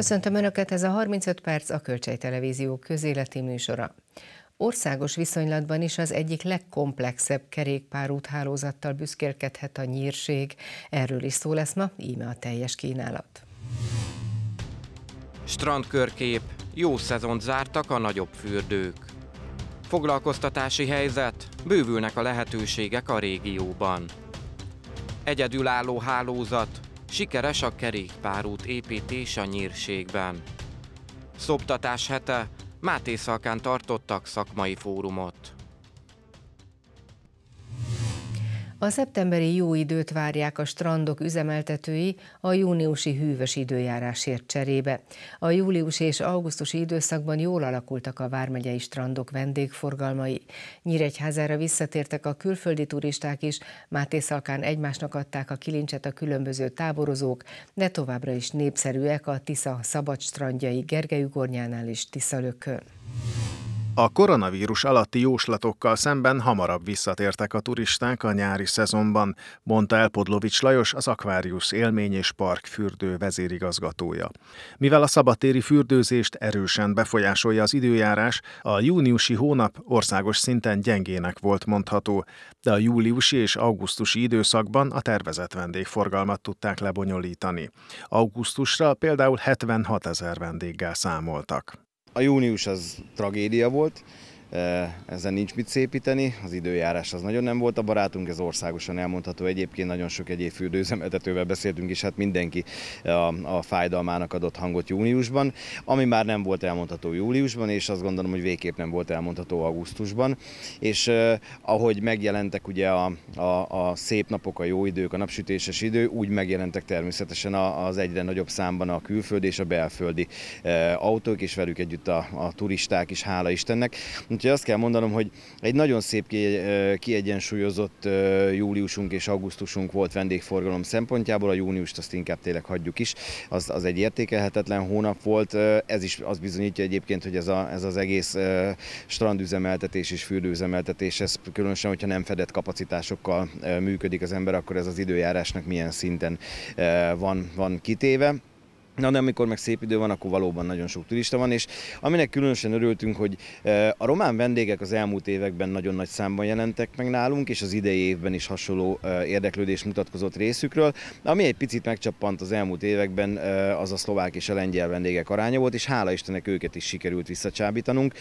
Köszöntöm Önöket, ez a 35 perc a Kölcsei Televízió közéleti műsora. Országos viszonylatban is az egyik legkomplexebb kerékpárút hálózattal büszkélkedhet a nyírség. Erről is szó lesz ma, íme a teljes kínálat. Strandkörkép, jó szezont zártak a nagyobb fürdők. Foglalkoztatási helyzet, bővülnek a lehetőségek a régióban. Egyedülálló hálózat, Sikeres a kerékpárút építés a nyírségben. Szoptatás hete, Máté Szalkán tartottak szakmai fórumot. A szeptemberi jó időt várják a strandok üzemeltetői a júniusi hűvös időjárásért cserébe. A július és augusztusi időszakban jól alakultak a vármegyei strandok vendégforgalmai. Nyíregyházára visszatértek a külföldi turisták is, Máté Szalkán egymásnak adták a kilincset a különböző táborozók, de továbbra is népszerűek a Tisza szabad strandjai Gergelyugornyánál és Tiszalökön. A koronavírus alatti jóslatokkal szemben hamarabb visszatértek a turisták a nyári szezonban, mondta el Podlovics Lajos, az Aquarius élmény és park fürdő vezérigazgatója. Mivel a szabadtéri fürdőzést erősen befolyásolja az időjárás, a júniusi hónap országos szinten gyengének volt mondható, de a júliusi és augusztusi időszakban a tervezett vendégforgalmat tudták lebonyolítani. Augusztusra például 76 ezer vendéggel számoltak. A június az tragédia volt, ezen nincs mit szépíteni, az időjárás az nagyon nem volt a barátunk, ez országosan elmondható. Egyébként nagyon sok egyéb fürdőzemeltetővel beszéltünk, és hát mindenki a, a fájdalmának adott hangot júniusban, ami már nem volt elmondható júliusban, és azt gondolom, hogy végképp nem volt elmondható augusztusban. És eh, ahogy megjelentek ugye a, a, a szép napok, a jó idők, a napsütéses idő, úgy megjelentek természetesen az egyre nagyobb számban a külföldi és a belföldi eh, autók, és velük együtt a, a turisták is, hála Istennek. Úgyhogy azt kell mondanom, hogy egy nagyon szép kiegyensúlyozott júliusunk és augusztusunk volt vendégforgalom szempontjából, a júniust azt inkább tényleg hagyjuk is, az, az egy értékelhetetlen hónap volt, ez is az bizonyítja egyébként, hogy ez, a, ez az egész strandüzemeltetés és fürdőüzemeltetés, ez különösen, hogyha nem fedett kapacitásokkal működik az ember, akkor ez az időjárásnak milyen szinten van, van kitéve. Na de amikor meg szép idő van, akkor valóban nagyon sok turista van, és aminek különösen örültünk, hogy e, a román vendégek az elmúlt években nagyon nagy számban jelentek meg nálunk, és az idei évben is hasonló e, érdeklődés mutatkozott részükről. Ami egy picit megcsappant az elmúlt években, e, az a szlovák és a lengyel vendégek aránya volt, és hála Istennek őket is sikerült visszacsábítanunk.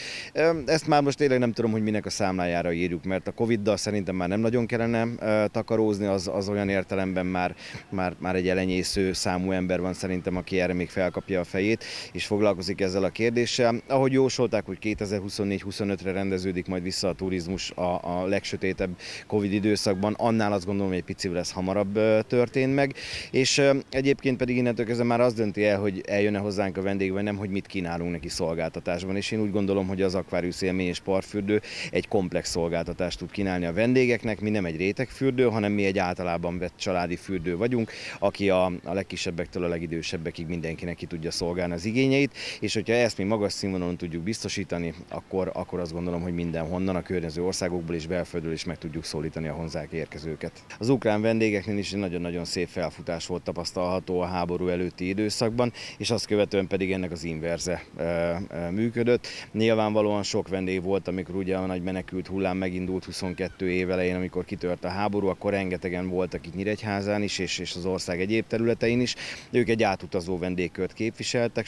Ezt már most tényleg nem tudom, hogy minek a számlájára írjuk, mert a Covid-dal szerintem már nem nagyon kellene takarózni, az, az olyan értelemben már, már, már egy elenyésző számú ember van szerintem, aki erre még felkapja a fejét, és foglalkozik ezzel a kérdéssel. Ahogy jósolták, hogy 2024-25-re rendeződik majd vissza a turizmus a, a legsötétebb Covid időszakban, annál azt gondolom, hogy egy picivel ez hamarabb történt meg, és egyébként pedig innentől kezdve már az dönti el, hogy eljön-e hozzánk a vendég, vagy nem, hogy mit kínálunk neki szolgáltatásban, és én úgy gondolom, hogy az Aquarius élmény és parfürdő egy komplex szolgáltatást tud kínálni a vendégeknek, mi nem egy rétegfürdő, hanem mi egy általában vett családi fürdő vagyunk, aki a, a legkisebbektől a legidősebbekig mindenkinek ki tudja szolgálni az igényeit, és hogyha ezt mi magas színvonalon tudjuk biztosítani, akkor, akkor azt gondolom, hogy mindenhonnan a környező országokból és belföldről is meg tudjuk szólítani a hozzánk érkezőket. Az ukrán vendégeknél is nagyon-nagyon szép felfutás volt tapasztalható a háború előtti időszakban, és azt követően pedig ennek az inverze e, e, működött. Nyilvánvalóan sok vendég volt, amikor ugye a nagy menekült hullám megindult 22 év elején, amikor kitört a háború, akkor rengetegen voltak itt Nyíregyházán is, és, és az ország egyéb területein is. Ők egy átutazó vendégkört képviseltek,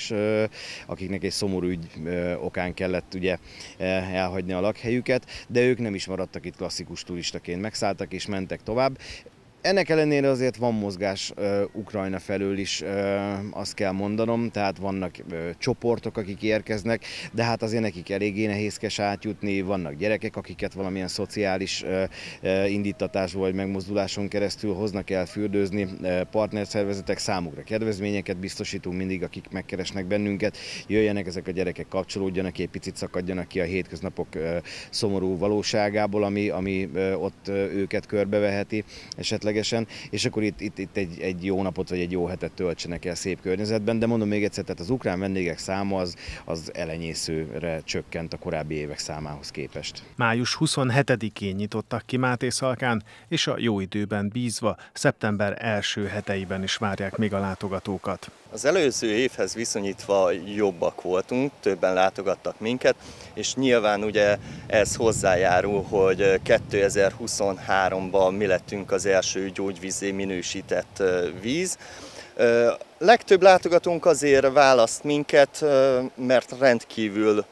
akiknek egy szomorú ügy okán kellett ugye elhagyni a lakhelyüket, de ők nem is maradtak itt klasszikus turistaként, megszálltak és mentek tovább. Ennek ellenére azért van mozgás uh, Ukrajna felől is, uh, azt kell mondanom, tehát vannak uh, csoportok, akik érkeznek, de hát azért nekik eléggé nehézkes átjutni, vannak gyerekek, akiket valamilyen szociális indítatásból vagy megmozduláson keresztül hoznak el fürdőzni, partnerszervezetek. Számukra kedvezményeket biztosítunk mindig, akik megkeresnek bennünket, jöjjenek ezek a gyerekek, kapcsolódjanak, egy picit szakadjanak ki a hétköznapok szomorú valóságából, ami, ami ott őket körbeveheti, esetleg esetlegesen, és akkor itt, itt, itt egy, egy jó napot vagy egy jó hetet töltsenek el szép környezetben, de mondom még egyszer, tehát az ukrán vendégek száma az, az elenyészőre csökkent a korábbi évek számához képest. Május 27-én nyitottak ki Máté Szalkán, és a jó időben bízva szeptember első heteiben is várják még a látogatókat. Az előző évhez viszonyítva jobbak voltunk, többen látogattak minket, és nyilván ugye ez hozzájárul, hogy 2023-ban mi lettünk az első gyógyvízé minősített víz. Legtöbb látogatónk azért választ minket, mert rendkívül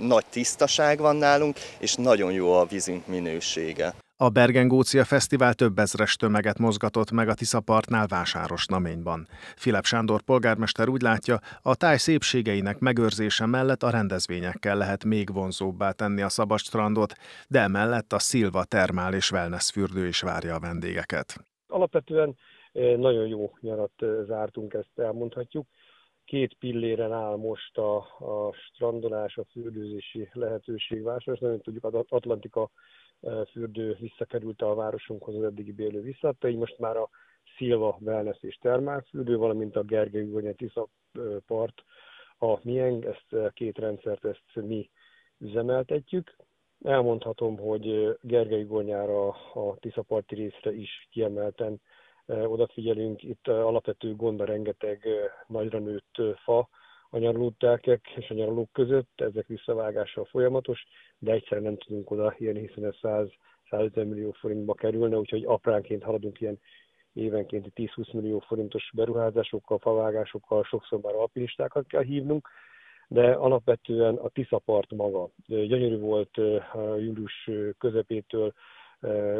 nagy tisztaság van nálunk, és nagyon jó a vízünk minősége. A Bergengócia Fesztivál több ezres tömeget mozgatott meg a Tiszapartnál Vásáros Naményban. Filip Sándor polgármester úgy látja, a táj szépségeinek megőrzése mellett a rendezvényekkel lehet még vonzóbbá tenni a szabad strandot, de emellett a Szilva termál és wellness fürdő is várja a vendégeket. Alapvetően nagyon jó nyarat zártunk, ezt elmondhatjuk. Két pilléren áll most a, a strandolás, a fürdőzési lehetőség Vásáros. Nagyon tudjuk, az Atlantika fürdő visszakerült a városunkhoz az eddigi bélő visszaadta, így most már a Szilva Wellness és Termálfürdő, valamint a Gergely Gonya Tisza part, a Mieng, ezt két rendszert ezt mi üzemeltetjük. Elmondhatom, hogy Gergely Gonyára, a Tiszaparti részre is kiemelten odafigyelünk. Itt alapvető gond a rengeteg nagyra nőtt fa, a nyaralótelkek és a nyaralók között, ezek visszavágása folyamatos, de egyszerűen nem tudunk oda ilyen, hiszen ez 100 150 millió forintba kerülne, úgyhogy apránként haladunk ilyen évenkénti 10-20 millió forintos beruházásokkal, favágásokkal, sokszor már alpinistákat kell hívnunk, de alapvetően a Tiszapart maga. Gyönyörű volt július közepétől,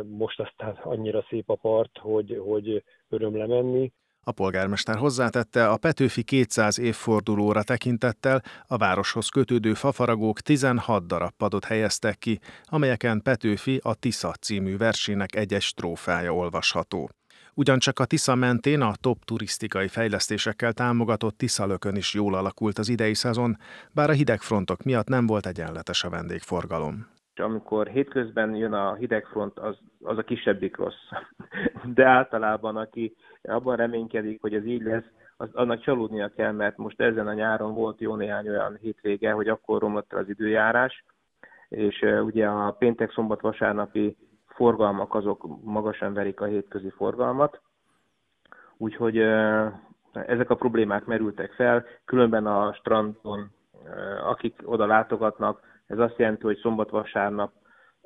most aztán annyira szép a part, hogy, hogy öröm lemenni. A polgármester hozzátette, a Petőfi 200 évfordulóra tekintettel a városhoz kötődő fafaragók 16 darab padot helyeztek ki, amelyeken Petőfi a Tisza című versének egyes strófája olvasható. Ugyancsak a Tisza mentén a top turisztikai fejlesztésekkel támogatott Tiszalökön is jól alakult az idei szezon, bár a hidegfrontok miatt nem volt egyenletes a vendégforgalom amikor hétközben jön a hidegfront, az, az a kisebbik rossz. De általában, aki abban reménykedik, hogy ez így lesz, az, annak csalódnia kell, mert most ezen a nyáron volt jó néhány olyan hétvége, hogy akkor romlott az időjárás, és ugye a péntek, szombat, vasárnapi forgalmak azok magasan verik a hétközi forgalmat, úgyhogy ezek a problémák merültek fel, különben a strandon, akik oda látogatnak, ez azt jelenti, hogy szombat-vasárnap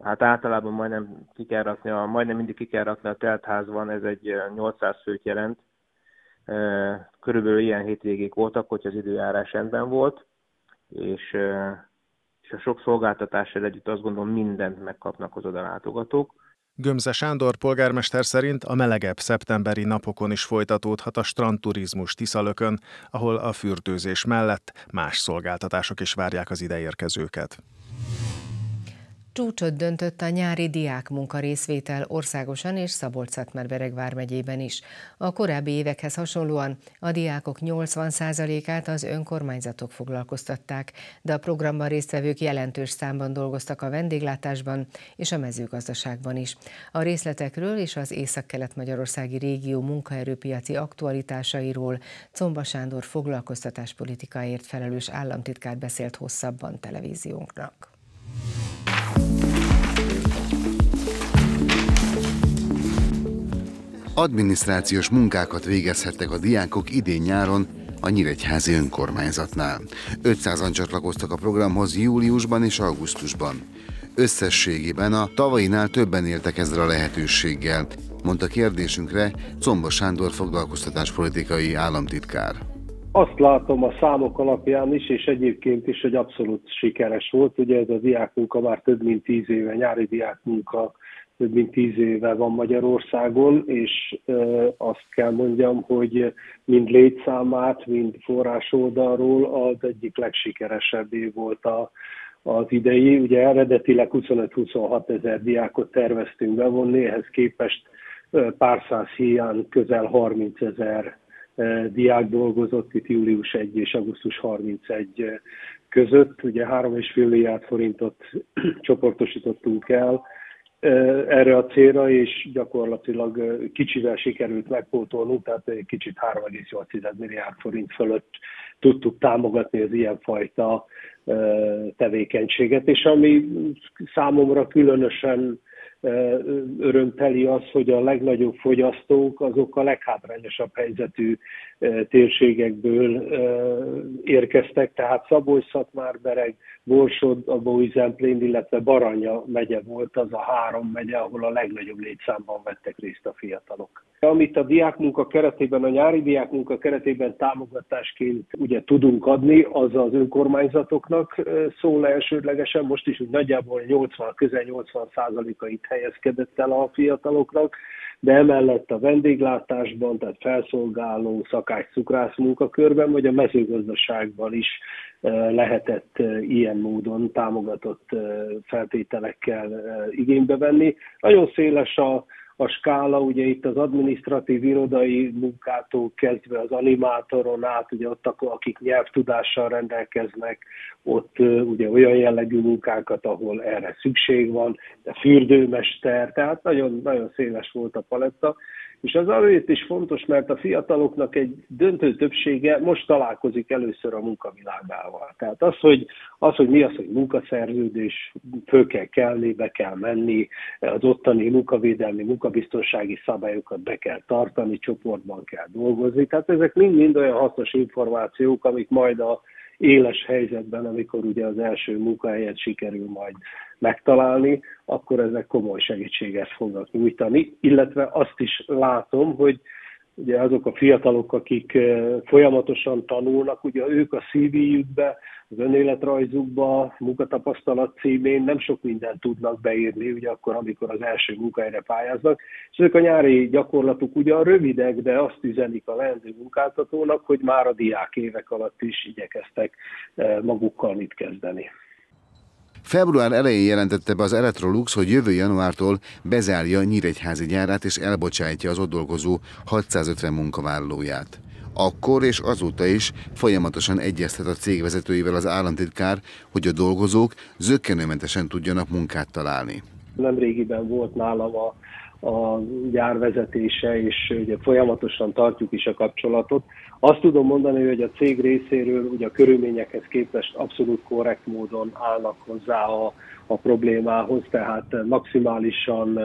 Hát általában majdnem ki kell rakni, a, majdnem mindig ki kell rakni a teltházban, ez egy 800 főt jelent. Körülbelül ilyen hétvégék voltak, hogy az időjárás rendben volt, és, és a sok szolgáltatással együtt azt gondolom mindent megkapnak az oda látogatók. Gömze Sándor polgármester szerint a melegebb szeptemberi napokon is folytatódhat a strandturizmus Tiszalökön, ahol a fürdőzés mellett más szolgáltatások is várják az ideérkezőket. Csúcsot döntött a nyári diák munkarészvétel országosan és Szabolcs-Szatmár-Bereg vármegyében is. A korábbi évekhez hasonlóan a diákok 80%-át az önkormányzatok foglalkoztatták, de a programban résztvevők jelentős számban dolgoztak a vendéglátásban és a mezőgazdaságban is. A részletekről és az Észak-Kelet-Magyarországi régió munkaerőpiaci aktualitásairól Comba Sándor foglalkoztatáspolitikáért felelős államtitkár beszélt hosszabban televíziónknak. Adminisztrációs munkákat végezhettek a diákok idén-nyáron a Nyíregyházi önkormányzatnál. 500-an csatlakoztak a programhoz júliusban és augusztusban. Összességében a tavainál többen éltek ezzel a lehetőséggel, mondta kérdésünkre Comba Sándor foglalkoztatáspolitikai államtitkár. Azt látom a számok alapján is, és egyébként is, hogy abszolút sikeres volt. Ugye ez a diákmunka már több mint tíz éve, nyári diákmunka több mint tíz éve van Magyarországon, és azt kell mondjam, hogy mind létszámát, mind forrás oldalról az egyik legsikeresebbé volt a, az idei. Ugye eredetileg 25-26 ezer diákot terveztünk bevonni, ehhez képest pár száz hiány közel 30 ezer diák dolgozott itt július 1 és augusztus 31 között. Ugye 3,5 milliárd forintot csoportosítottunk el, erre a célra, és gyakorlatilag kicsivel sikerült megpótolnunk, tehát egy kicsit 3,8 milliárd forint fölött tudtuk támogatni az ilyenfajta tevékenységet, és ami számomra különösen örömteli az, hogy a legnagyobb fogyasztók azok a leghátrányosabb helyzetű térségekből érkeztek, tehát Szabolcs, Szatmárbereg, Borsod, a Bói-Zemplén, illetve Baranya megye volt az a három megye, ahol a legnagyobb létszámban vettek részt a fiatalok. Amit a diákmunka keretében, a nyári diákmunka keretében támogatásként ugye tudunk adni, az az önkormányzatoknak szól elsődlegesen, most is úgy nagyjából 80, közel 80 százaléka itt helyezkedett el a fiataloknak, de emellett a vendéglátásban, tehát felszolgáló szakács cukrász munkakörben, vagy a mezőgazdaságban is lehetett ilyen módon támogatott feltételekkel igénybe venni. Nagyon széles a a skála, ugye itt az administratív irodai munkától kezdve az animátoron át, ugye ott akik nyelvtudással rendelkeznek, ott ugye olyan jellegű munkákat, ahol erre szükség van, de fürdőmester, tehát nagyon, nagyon széles volt a paletta, és az azért is fontos, mert a fiataloknak egy döntő többsége most találkozik először a munkavilágával. Tehát az, hogy, az, hogy mi az, hogy munkaszerződés, föl kell kelni, be kell menni, az ottani munkavédelmi, munkabiztonsági szabályokat be kell tartani, csoportban kell dolgozni. Tehát ezek mind-mind olyan hasznos információk, amik majd a éles helyzetben, amikor ugye az első munkahelyet sikerül majd megtalálni, akkor ezek komoly segítséget fognak nyújtani, illetve azt is látom, hogy ugye azok a fiatalok, akik eh, folyamatosan tanulnak, ugye ők a CV-jükbe, az önéletrajzukba, munkatapasztalat címén nem sok mindent tudnak beírni, ugye akkor, amikor az első munkahelyre pályáznak, és ezek a nyári gyakorlatuk ugyan rövidek, de azt üzenik a leendő munkáltatónak, hogy már a diák évek alatt is igyekeztek eh, magukkal mit kezdeni. Február elején jelentette be az Electrolux, hogy jövő januártól bezárja Nyíregyházi gyárát és elbocsátja az ott dolgozó 650 munkavállalóját. Akkor és azóta is folyamatosan egyeztet a cég vezetőivel az államtitkár, hogy a dolgozók zöggenőmentesen tudjanak munkát találni. Nemrégiben volt nálam a a gyár vezetése, és ugye folyamatosan tartjuk is a kapcsolatot. Azt tudom mondani, hogy a cég részéről ugye a körülményekhez képest abszolút korrekt módon állnak hozzá a, a problémához, tehát maximálisan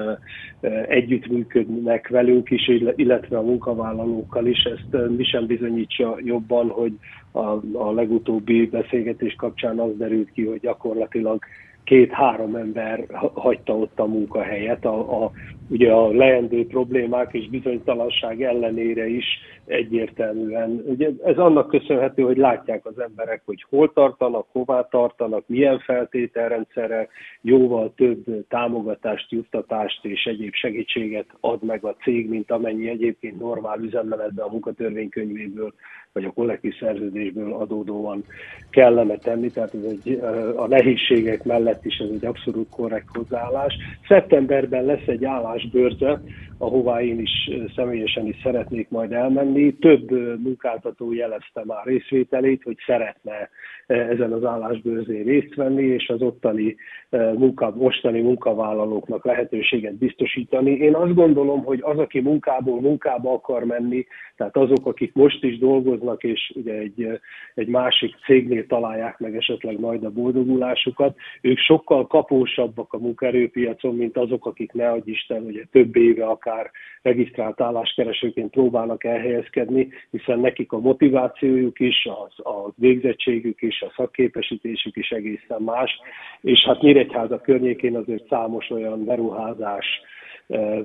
együttműködnek velünk is, illetve a munkavállalókkal is. Ezt mi sem bizonyítsa jobban, hogy a, a legutóbbi beszélgetés kapcsán az derült ki, hogy gyakorlatilag két-három ember hagyta ott a munkahelyet. A, a, ugye a leendő problémák és bizonytalanság ellenére is egyértelműen. Ugye ez annak köszönhető, hogy látják az emberek, hogy hol tartanak, hová tartanak, milyen feltételrendszerre, jóval több támogatást, juttatást és egyéb segítséget ad meg a cég, mint amennyi egyébként normál üzemmenetben a munkatörvénykönyvéből vagy a kollektív szerződésből adódóan kellene tenni, tehát ez egy, a nehézségek mellett is ez egy abszolút korrekt hozzáállás. Szeptemberben lesz egy állásbőrze, ahová én is személyesen is szeretnék majd elmenni. Több munkáltató jelezte már részvételét, hogy szeretne ezen az állásbőrzén részt venni, és az ottani munka, mostani munkavállalóknak lehetőséget biztosítani. Én azt gondolom, hogy az, aki munkából munkába akar menni, tehát azok, akik most is dolgoznak, és ugye egy, egy másik cégnél találják meg esetleg majd a boldogulásukat, ők sokkal kapósabbak a munkaerőpiacon, mint azok, akik ne adj Isten, ugye több éve akár regisztrált álláskeresőként próbálnak elhelyezkedni, hiszen nekik a motivációjuk is, az, a végzettségük is, a szakképesítésük is egészen más, és hát Nyíregyháza környékén azért számos olyan beruházás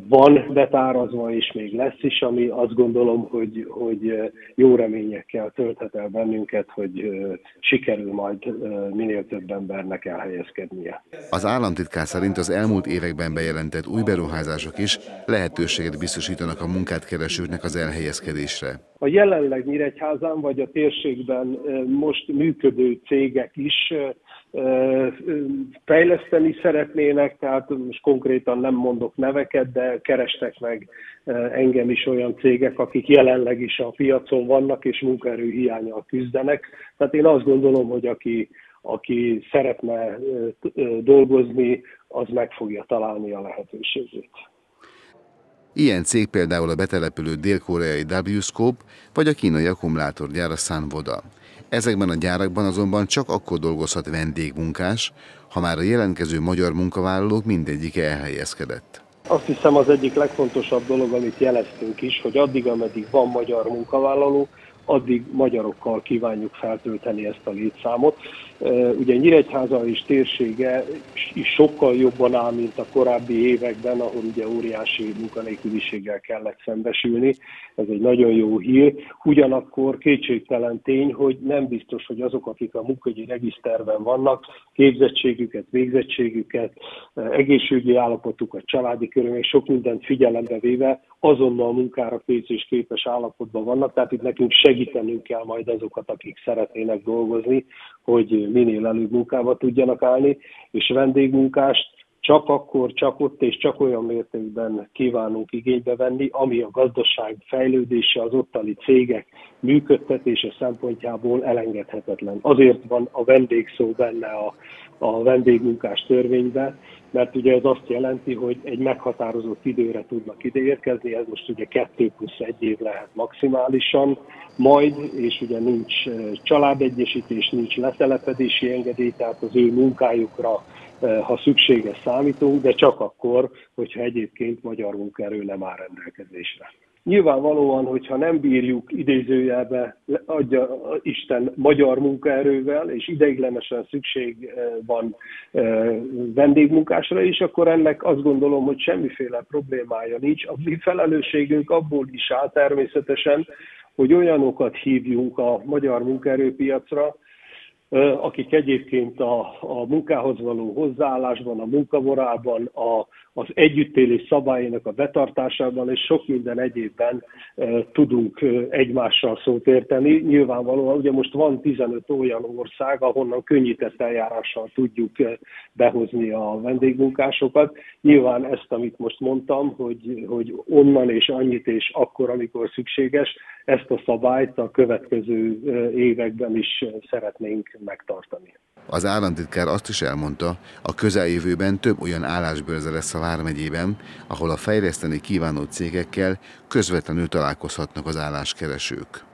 van betárazva, és még lesz is, ami azt gondolom, hogy, hogy jó reményekkel tölthet el bennünket, hogy sikerül majd minél több embernek elhelyezkednie. Az államtitkár szerint az elmúlt években bejelentett új beruházások is lehetőséget biztosítanak a munkát keresőknek az elhelyezkedésre. A jelenleg Nyíregyházán vagy a térségben most működő cégek is fejleszteni szeretnének, tehát most konkrétan nem mondok neveket, de kerestek meg engem is olyan cégek, akik jelenleg is a piacon vannak és munkaerő hiányal küzdenek. Tehát én azt gondolom, hogy aki, aki szeretne dolgozni, az meg fogja találni a lehetőségét. Ilyen cég például a betelepülő dél-koreai W-Scope vagy a kínai akkumulátorgyár a Sunvoda. Ezekben a gyárakban azonban csak akkor dolgozhat vendégmunkás, ha már a jelentkező magyar munkavállalók mindegyike elhelyezkedett. Azt hiszem az egyik legfontosabb dolog, amit jeleztünk is, hogy addig, ameddig van magyar munkavállaló, addig magyarokkal kívánjuk feltölteni ezt a létszámot. Ugye Nyíregyháza és térsége is sokkal jobban áll, mint a korábbi években, ahol ugye óriási munkanélküliséggel kellett szembesülni. Ez egy nagyon jó hír. Ugyanakkor kétségtelen tény, hogy nem biztos, hogy azok, akik a munkahogyi regiszterben vannak, képzettségüket, végzettségüket, egészségügyi állapotukat, családi körülmények, sok mindent figyelembe véve azonnal munkára kész és képes állapotban vannak, tehát itt nekünk segítenünk kell majd azokat, akik szeretnének dolgozni, hogy minél előbb munkába tudjanak állni, és vendégmunkást csak akkor, csak ott és csak olyan mértékben kívánunk igénybe venni, ami a gazdaság fejlődése, az ottani cégek működtetése szempontjából elengedhetetlen. Azért van a vendégszó benne a, a vendégmunkás törvényben, mert ugye ez azt jelenti, hogy egy meghatározott időre tudnak ideérkezni, ez most ugye 2 plusz 1 év lehet maximálisan, majd, és ugye nincs családegyesítés, nincs letelepedési engedély, tehát az ő munkájukra ha szükséges számítunk, de csak akkor, hogyha egyébként magyar munkaerő nem áll rendelkezésre. Nyilvánvalóan, hogyha nem bírjuk idézőjelbe adja Isten magyar munkaerővel, és ideiglenesen szükség van vendégmunkásra is, akkor ennek azt gondolom, hogy semmiféle problémája nincs. A mi felelősségünk abból is áll természetesen, hogy olyanokat hívjunk a magyar munkaerőpiacra, akik egyébként a, a munkához való hozzáállásban, a munkamorálban, a, az együttélés szabályainak a betartásában és sok minden egyébben e, tudunk egymással szót érteni. Nyilvánvalóan ugye most van 15 olyan ország, ahonnan könnyített eljárással tudjuk behozni a vendégmunkásokat. Nyilván ezt, amit most mondtam, hogy, hogy onnan és annyit és akkor, amikor szükséges, ezt a szabályt a következő években is szeretnénk megtartani. Az államtitkár azt is elmondta, a közeljövőben több olyan állásbőrze lesz a Vármegyében, ahol a fejleszteni kívánó cégekkel közvetlenül találkozhatnak az álláskeresők.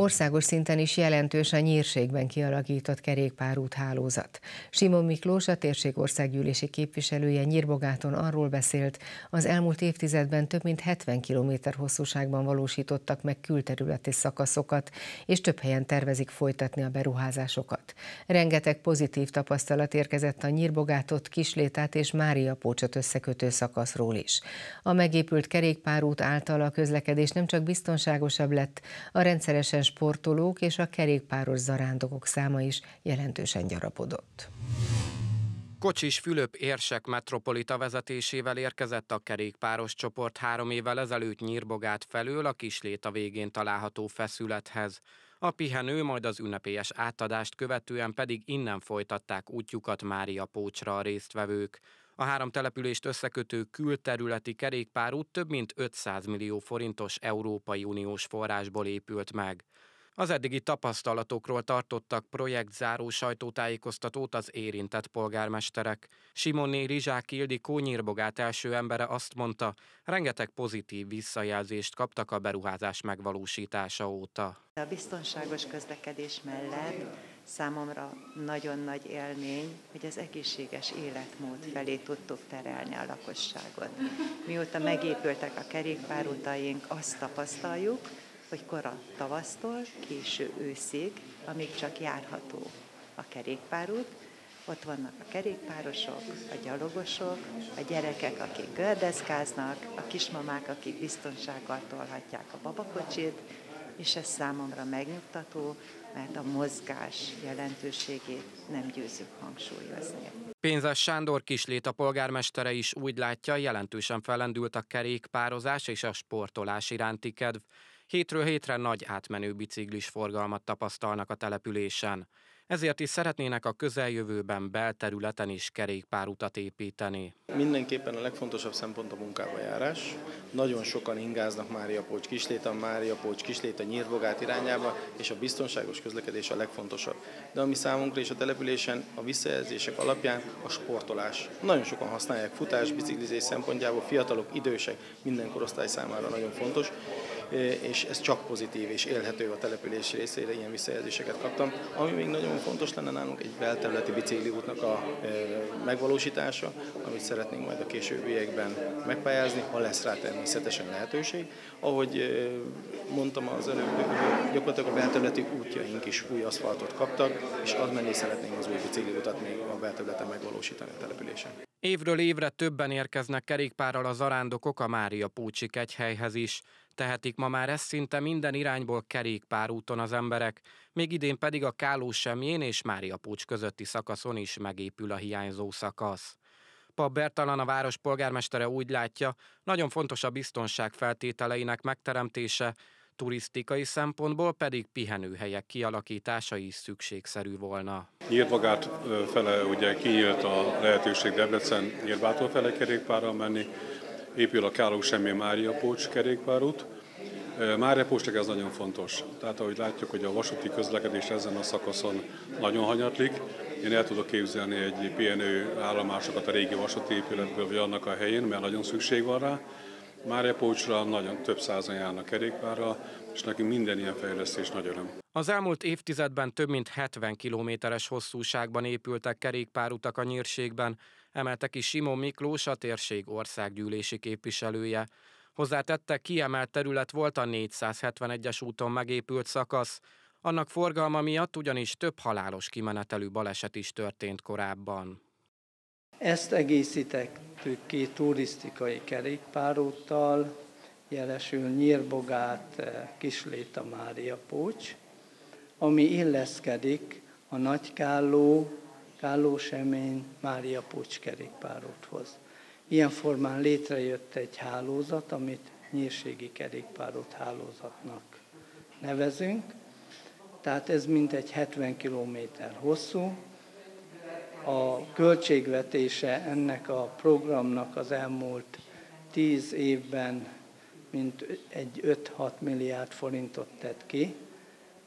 Országos szinten is jelentős a nyírségben kialakított kerékpárút hálózat. Simon Miklós, a térség országgyűlési képviselője Nyírbogáton arról beszélt, az elmúlt évtizedben több mint 70 km hosszúságban valósítottak meg külterületi szakaszokat, és több helyen tervezik folytatni a beruházásokat. Rengeteg pozitív tapasztalat érkezett a Nyírbogátot, Kislétát és Mária Pócsot összekötő szakaszról is. A megépült kerékpárút által a közlekedés nem csak biztonságosabb lett, a rendszeresen sportolók és a kerékpáros zarándokok száma is jelentősen gyarapodott. Kocsis Fülöp érsek metropolita vezetésével érkezett a kerékpáros csoport három évvel ezelőtt Nyírbogát felől a kisléta végén található feszülethez. A pihenő, majd az ünnepélyes átadást követően pedig innen folytatták útjukat Mária Pócsra a résztvevők. A három települést összekötő külterületi kerékpárút több mint 500 millió forintos Európai Uniós forrásból épült meg. Az eddigi tapasztalatokról tartottak projektzáró sajtótájékoztatót az érintett polgármesterek. Simonné Rizsák Ildi Kónyírbogát első embere azt mondta, rengeteg pozitív visszajelzést kaptak a beruházás megvalósítása óta. A biztonságos közlekedés mellett számomra nagyon nagy élmény, hogy az egészséges életmód felé tudtuk terelni a lakosságot. Mióta megépültek a kerékpárutaink, azt tapasztaljuk, hogy kora tavasztól késő őszig, amíg csak járható a kerékpárút, ott vannak a kerékpárosok, a gyalogosok, a gyerekek, akik gördeszkáznak, a kismamák, akik biztonsággal tolhatják a babakocsit, és ez számomra megnyugtató, mert a mozgás jelentőségét nem győzük hangsúlyozni. Pénzes Sándor Kislét a polgármestere is úgy látja, jelentősen fellendült a kerékpározás és a sportolás iránti kedv. Hétről hétre nagy átmenő biciklis forgalmat tapasztalnak a településen. Ezért is szeretnének a közeljövőben belterületen is kerékpárutat építeni. Mindenképpen a legfontosabb szempont a munkába járás. Nagyon sokan ingáznak Mária Pócs Kisléta, Mária Pócs Kisléta Nyírbogát irányába, és a biztonságos közlekedés a legfontosabb. De ami számunkra is a településen a visszajelzések alapján a sportolás. Nagyon sokan használják futás, biciklizés szempontjából, fiatalok, idősek, minden korosztály számára nagyon fontos és ez csak pozitív és élhető a település részére, ilyen visszajelzéseket kaptam. Ami még nagyon fontos lenne nálunk, egy belterületi bicikliútnak a megvalósítása, amit szeretnénk majd a későbbiekben megpályázni, ha lesz rá természetesen lehetőség. Ahogy mondtam az előbb, gyakorlatilag a belterületi útjaink is új aszfaltot kaptak, és az mellé szeretnénk az új bicikliutat még a belterületen megvalósítani a településen. Évről évre többen érkeznek kerékpárral az arándokok a Mária Pócsi kegyhelyhez is. Tehetik ma már ezt szinte minden irányból kerékpárúton az emberek, még idén pedig a Káló Semjén és Mária Pócs közötti szakaszon is megépül a hiányzó szakasz. Pap Bertalan a város polgármestere úgy látja, nagyon fontos a biztonság feltételeinek megteremtése, turisztikai szempontból pedig pihenőhelyek kialakítása is szükségszerű volna. Nyírbagát fele ugye kinyílt a lehetőség Debrecen Nyírbától fele kerékpárral menni, épül a Káló Semmi Mária Pócs kerékpárút. Mária Pócsnak ez nagyon fontos. Tehát ahogy látjuk, hogy a vasúti közlekedés ezen a szakaszon nagyon hanyatlik, én el tudok képzelni egy pihenő állomásokat a régi vasúti épületből, vagy annak a helyén, mert nagyon szükség van rá. Mária Pócsra nagyon több százan járnak kerékpárral, és nekünk minden ilyen fejlesztés nagy öröm. Az elmúlt évtizedben több mint 70 kilométeres hosszúságban épültek kerékpárutak a nyírségben, emelte ki Simon Miklós, a térség országgyűlési képviselője. Hozzátette, kiemelt terület volt a 471-es úton megépült szakasz, annak forgalma miatt ugyanis több halálos kimenetelű baleset is történt korábban. Ezt egészítettük ki turisztikai kerékpárúttal, jelesül Nyírbogát, Kisléta Mária Pócs, ami illeszkedik a Nagykálló, Kállósemény, Mária Pócs kerékpárúthoz. Ilyen formán létrejött egy hálózat, amit nyírségi kerékpárút hálózatnak nevezünk. Tehát ez mintegy 70 km hosszú, a költségvetése ennek a programnak az elmúlt tíz évben mint egy 5-6 milliárd forintot tett ki.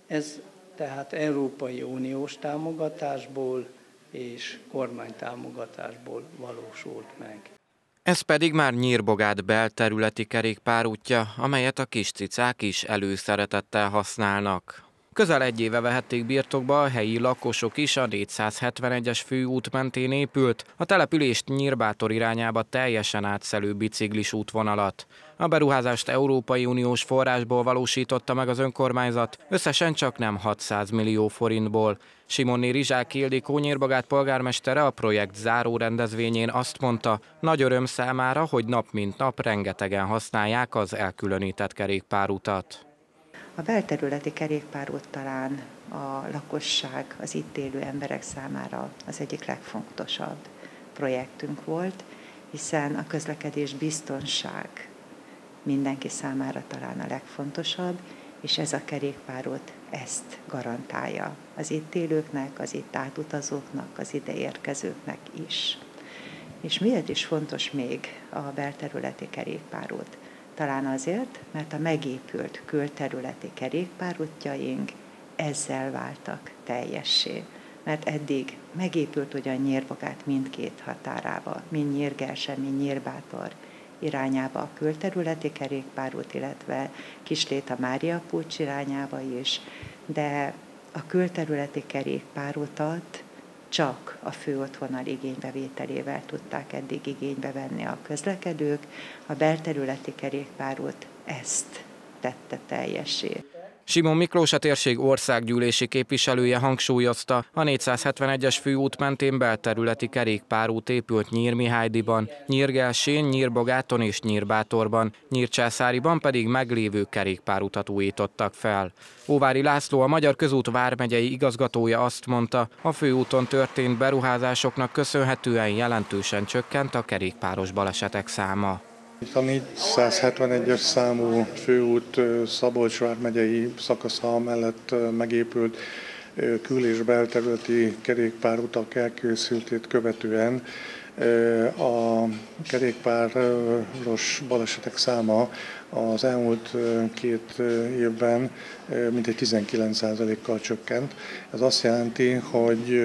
Ez tehát Európai Uniós támogatásból és kormánytámogatásból valósult meg. Ez pedig már Nyírbogát belterületi kerékpárútja, amelyet a kis cicák is előszeretettel használnak. Közel egy éve vehették birtokba a helyi lakosok is, a 471-es főút mentén épült, a települést Nyírbátor irányába teljesen átszelő biciklis útvonalat. A beruházást Európai Uniós forrásból valósította meg az önkormányzat, összesen csak nem 600 millió forintból. Simonni Rizsák Ildikó Nyírbagát polgármestere a projekt záró rendezvényén azt mondta, nagy öröm számára, hogy nap mint nap rengetegen használják az elkülönített kerékpárutat. A belterületi kerékpárút talán a lakosság, az itt élő emberek számára az egyik legfontosabb projektünk volt, hiszen a közlekedés biztonság mindenki számára talán a legfontosabb, és ez a kerékpárút ezt garantálja az itt élőknek, az itt átutazóknak, az ide érkezőknek is. És miért is fontos még a belterületi kerékpárút? Talán azért, mert a megépült külterületi kerékpárútjaink ezzel váltak teljessé. Mert eddig megépült ugyan Nyírbogát mindkét határába, mind Nyírgelse, mind Nyírbátor irányába a külterületi kerékpárút, illetve Kisléta Mária Púcs irányába is, de a külterületi kerékpárutat csak a főotthonal igénybevételével tudták eddig igénybe venni a közlekedők, a belterületi kerékpárút ezt tette teljessé. Simon Miklós a térség országgyűlési képviselője hangsúlyozta, a 471-es főút mentén belterületi kerékpárút épült Nyírmihálydiban, Nyírgelsén, Nyírbogáton és Nyírbátorban, Nyírcsászáriban pedig meglévő kerékpárutat újítottak fel. Óvári László, a Magyar Közút vármegyei igazgatója azt mondta, a főúton történt beruházásoknak köszönhetően jelentősen csökkent a kerékpáros balesetek száma. A 471-es számú főút Szabolcs vármegyei szakasza mellett megépült. kül- és belterületi kerékpárutak elkészültét követően a kerékpáros balesetek száma az elmúlt két évben mintegy 19%-kal csökkent. Ez azt jelenti, hogy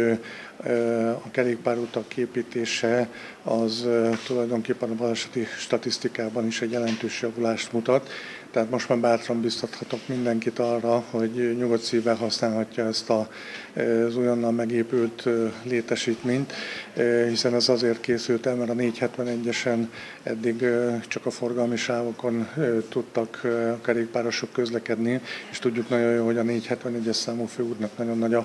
a kerékpárutak képítése az tulajdonképpen a baleseti statisztikában is egy jelentős javulást mutat, tehát most már bátran biztathatok mindenkit arra, hogy nyugodt szívvel használhatja ezt a, az újonnan megépült létesítményt, hiszen ez azért készült el, mert a 471-esen eddig csak a forgalmi sávokon tudtak a kerékpárosok közlekedni, és tudjuk nagyon jó, hogy a 471-es számú főútnak nagyon nagy a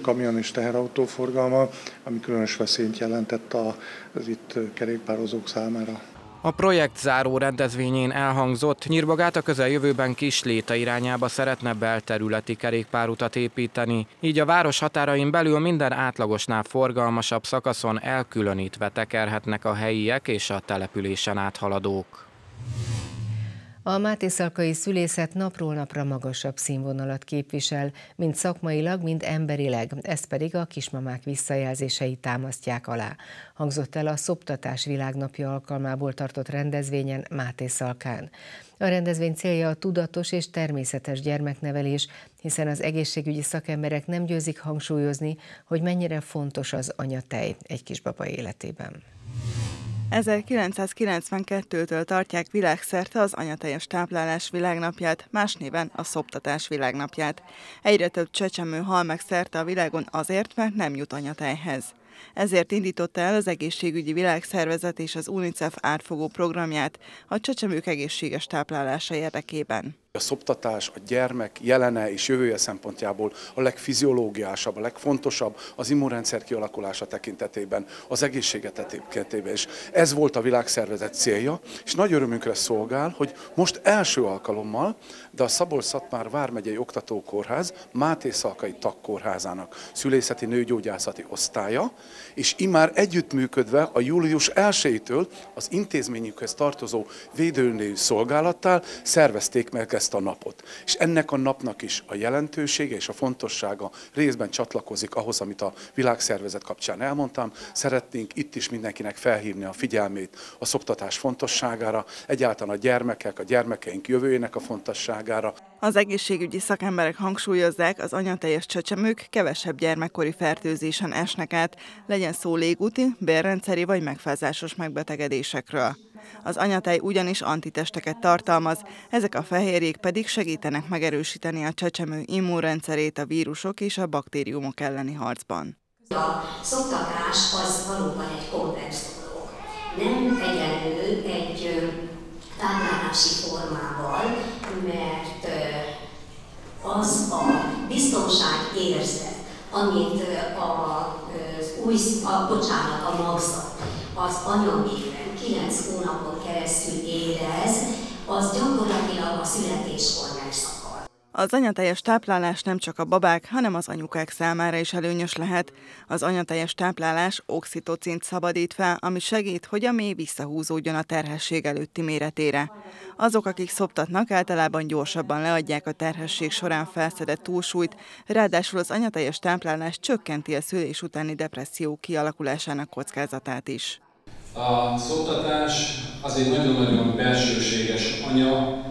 kamion és teherautó forgalma, ami különös veszélyt jelentett az itt kerékpározók számára. A projekt záró rendezvényén elhangzott, Nyírbogát a közeljövőben Kisléta irányába szeretne belterületi kerékpárutat építeni, így a város határain belül minden átlagosnál forgalmasabb szakaszon elkülönítve tekerhetnek a helyiek és a településen áthaladók. A Mátészalkai szülészet napról napra magasabb színvonalat képvisel, mind szakmailag, mind emberileg, ezt pedig a kismamák visszajelzései támasztják alá. Hangzott el a Szoptatás Világnapja alkalmából tartott rendezvényen Mátészalkán. A rendezvény célja a tudatos és természetes gyermeknevelés, hiszen az egészségügyi szakemberek nem győzik hangsúlyozni, hogy mennyire fontos az anyatej egy kisbaba életében. 1992-től tartják világszerte az anyateljes táplálás világnapját, más néven a szoptatás világnapját. Egyre több csecsemő hal meg szerte a világon azért, mert nem jut anyatejhez. Ezért indította el az Egészségügyi Világszervezet és az UNICEF átfogó programját a csecsemők egészséges táplálása érdekében. A szoptatás a gyermek jelene és jövője szempontjából a legfiziológiásabb, a legfontosabb az immunrendszer kialakulása tekintetében, az egészséget tekintetében. És ez volt a világszervezet célja, és nagy örömünkre szolgál, hogy most első alkalommal, de a Szabolcs-Szatmár Vármegyei Oktatókórház Máté Szalkai Tagkórházának szülészeti nőgyógyászati osztálya, és imár együttműködve a július 1-től az intézményükhez tartozó védőnő szolgálattal szervezték meg ezt a napot. És ennek a napnak is a jelentősége és a fontossága részben csatlakozik ahhoz, amit a világszervezet kapcsán elmondtam. Szeretnénk itt is mindenkinek felhívni a figyelmét a szoktatás fontosságára, egyáltalán a gyermekek, a gyermekeink jövőjének a fontosságára. Az egészségügyi szakemberek hangsúlyozzák, az anyateljes csecsemők kevesebb gyermekkori fertőzésen esnek át, legyen szó légúti, bérrendszeri vagy megfázásos megbetegedésekről. Az anyatej ugyanis antitesteket tartalmaz, ezek a fehérjék pedig segítenek megerősíteni a csecsemő immunrendszerét a vírusok és a baktériumok elleni harcban. A szoktatás az valóban egy komplex dolog. Nem egyenlő egy táplálási formával, mert az a biztonság érzet, amit az új, a, bocsánat, a magzat az anyagében 9 hónapon keresztül érez, az gyakorlatilag a születéskor megszakad. Az anyateljes táplálás nem csak a babák, hanem az anyukák számára is előnyös lehet. Az anyateljes táplálás oxitocint szabadít fel, ami segít, hogy a mély visszahúzódjon a terhesség előtti méretére. Azok, akik szoptatnak, általában gyorsabban leadják a terhesség során felszedett túlsúlyt, ráadásul az anyateljes táplálás csökkenti a szülés utáni depresszió kialakulásának kockázatát is. A szoptatás az egy nagyon-nagyon belsőséges anya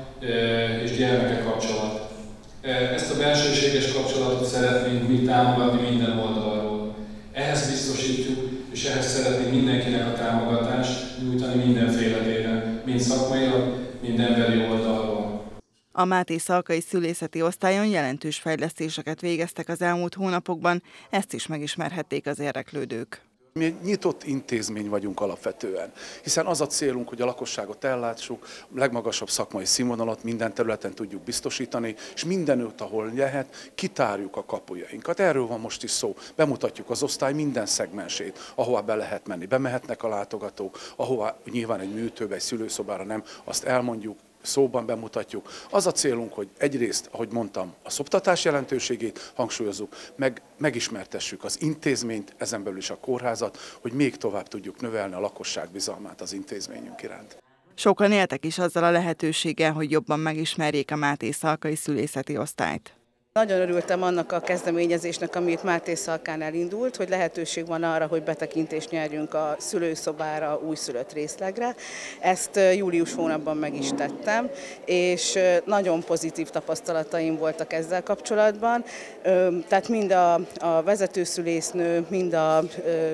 és gyermeke kapcsolat. Ezt a belsőséges kapcsolatot szeretnénk mi támogatni minden oldalról. Ehhez biztosítjuk, és ehhez szeretnénk mindenkinek a támogatást nyújtani mindenféle téren, mind szakmailag, mind emberi oldalról. A Máté Szalkai szülészeti osztályon jelentős fejlesztéseket végeztek az elmúlt hónapokban, ezt is megismerhették az érdeklődők. Mi egy nyitott intézmény vagyunk alapvetően, hiszen az a célunk, hogy a lakosságot ellátsuk, a legmagasabb szakmai színvonalat minden területen tudjuk biztosítani, és mindenütt, ahol lehet, kitárjuk a kapujainkat. Erről van most is szó. Bemutatjuk az osztály minden szegmensét, ahová be lehet menni. Bemehetnek a látogatók, ahová nyilván egy műtőbe, egy szülőszobára nem, azt elmondjuk, szóban bemutatjuk. Az a célunk, hogy egyrészt, ahogy mondtam, a szoptatás jelentőségét hangsúlyozzuk, meg megismertessük az intézményt, ezen belül is a kórházat, hogy még tovább tudjuk növelni a lakosság bizalmát az intézményünk iránt. Sokan éltek is azzal a lehetőséggel, hogy jobban megismerjék a Máté Szalkai szülészeti osztályt. Nagyon örültem annak a kezdeményezésnek, amit Máté Szalkán elindult, hogy lehetőség van arra, hogy betekintést nyerjünk a szülőszobára, újszülött részlegre. Ezt július hónapban meg is tettem, és nagyon pozitív tapasztalataim voltak ezzel kapcsolatban. Tehát mind a, a vezetőszülésznő, mind a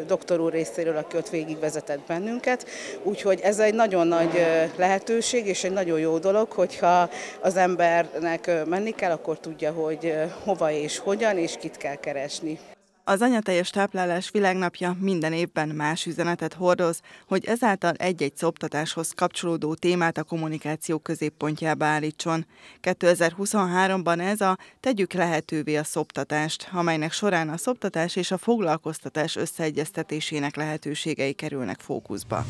doktor úr részéről, aki ott végigvezetett bennünket. Úgyhogy ez egy nagyon nagy lehetőség, és egy nagyon jó dolog, hogyha az embernek menni kell, akkor tudja, hova és hogyan, és kit kell keresni. Az anyateljes táplálás világnapja minden évben más üzenetet hordoz, hogy ezáltal egy-egy szoptatáshoz kapcsolódó témát a kommunikáció középpontjába állítson. 2023-ban ez a Tegyük lehetővé a szoptatást, amelynek során a szoptatás és a foglalkoztatás összeegyeztetésének lehetőségei kerülnek fókuszba.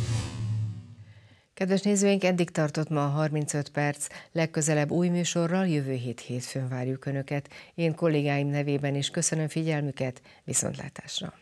Kedves nézőink, eddig tartott ma a 35 perc. Legközelebb új műsorral jövő hét hétfőn várjuk Önöket. Én kollégáim nevében is köszönöm figyelmüket, viszontlátásra!